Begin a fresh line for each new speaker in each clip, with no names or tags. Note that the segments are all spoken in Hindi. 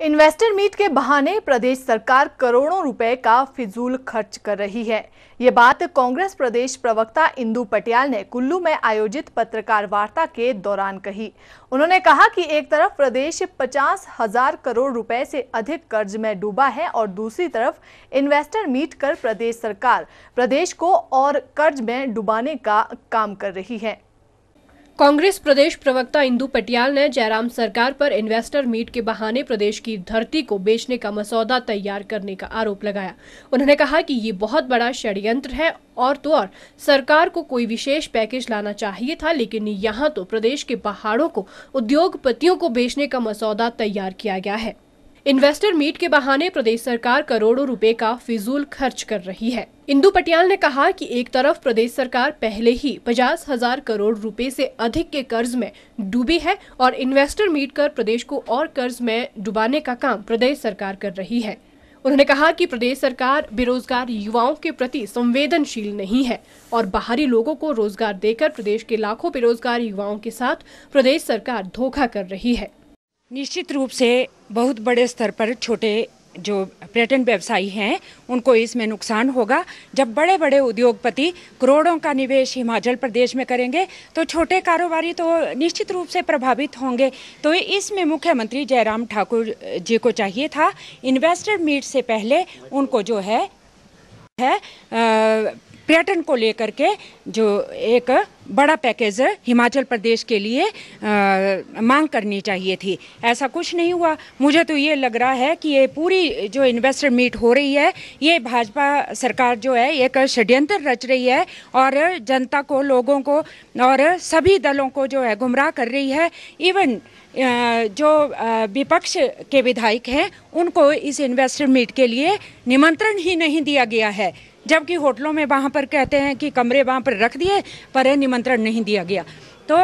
इन्वेस्टर मीट के बहाने प्रदेश सरकार करोड़ों रुपए का फिजूल खर्च कर रही है। ये बात कांग्रेस प्रदेश प्रवक्ता इंदु पटियाल ने कुल्लू में आयोजित पत्रकार वार्ता के दौरान कही। उन्होंने कहा कि एक तरफ़ प्रदेश पचास हज़ार करोड़ रुपए से अधिक कर्ज में डूबा है और दूसरी तरफ़ इन्वेस्टर मीट कर प्रदेश सरकार प्रदेश को और कर्ज में डुबाने का काम कर रही है।
कांग्रेस प्रदेश प्रवक्ता इंदु पटियाल ने जयराम सरकार पर इन्वेस्टर मीट के बहाने प्रदेश की धरती को बेचने का मसौदा तैयार करने का आरोप लगाया। उन्होंने कहा कि ये बहुत बड़ा षड्यंत्र है और तो और सरकार को कोई विशेष पैकेज लाना चाहिए था, लेकिन यहाँ तो प्रदेश के पहाड़ों को, उद्योगपतियों को बेचने का मसौदा तैयार किया गया है। इन्वेस्टर मीट के बहाने प्रदेश सरकार करोड़ों रुपए का फिजूल खर्च कर रही है। इंदु पटियाल ने कहा कि एक तरफ़ प्रदेश सरकार पहले ही पचास हज़ार करोड़ रुपए से अधिक के कर्ज में डूबी है और इन्वेस्टर मीट कर प्रदेश को और कर्ज में डुबाने का काम प्रदेश सरकार कर रही है। उन्होंने कहा कि प्रदेश सरकार बेरोजगार युवाओं के प्रति संवेदनशील नहीं है और बाहरी लोगों को रोज़गार देकर प्रदेश के लाखों बेरोजगार युवाओं के साथ प्रदेश सरकार धोखा कर रही है।
निश्चित रूप से बहुत बड़े स्तर पर छोटे जो पर्यटन व्यवसायी हैं, उनको इसमें नुकसान होगा। जब बड़े बड़े उद्योगपति करोड़ों का निवेश हिमाचल प्रदेश में करेंगे तो छोटे कारोबारी तो निश्चित रूप से प्रभावित होंगे। तो इसमें मुख्यमंत्री जयराम ठाकुर जी को चाहिए था। इन्वेस्टर मीट से पहले उनको जो है है पर्यटन को लेकर के जो एक बड़ा पैकेज हिमाचल प्रदेश के लिए आ, मांग करनी चाहिए थी। ऐसा कुछ नहीं हुआ। मुझे तो ये लग रहा है कि ये पूरी जो इन्वेस्टर मीट हो रही है ये भाजपा सरकार जो है एक षड्यंत्र रच रही है और जनता को लोगों को और सभी दलों को जो है गुमराह कर रही है। इवन जो विपक्ष के विधायक हैं, उनको इस इन्वेस्टर मीट के लिए निमंत्रण ही नहीं दिया गया है। जबकि होटलों में वहाँ पर कहते हैं कि कमरे वहाँ पर रख दिए, पर निमंत्रण नहीं दिया गया। तो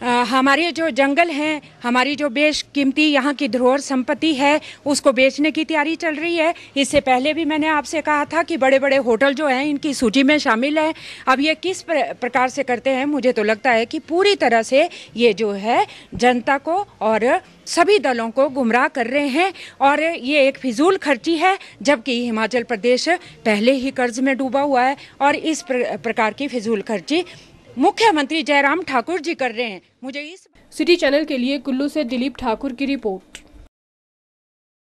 आ, हमारे जो जंगल हैं हमारी जो बेश कीमती यहाँ की धरोहर संपत्ति है उसको बेचने की तैयारी चल रही है। इससे पहले भी मैंने आपसे कहा था कि बड़े बड़े होटल जो हैं इनकी सूची में शामिल है। अब ये किस प्र प्रकार से करते हैं मुझे तो लगता है कि पूरी तरह से ये जो है जनता को और सभी दलों को गुमराह कर रहे हैं और ये एक फिजूल खर्ची है जबकि हिमाचल प्रदेश पहले ही कर्ज में डूबा हुआ है और इस प्रकार की फिजूल खर्ची मुख्यमंत्री जयराम ठाकुर जी कर रहे हैं। मुझे इस
सिटी चैनल के लिए कुल्लू से दिलीप ठाकुर की रिपोर्ट।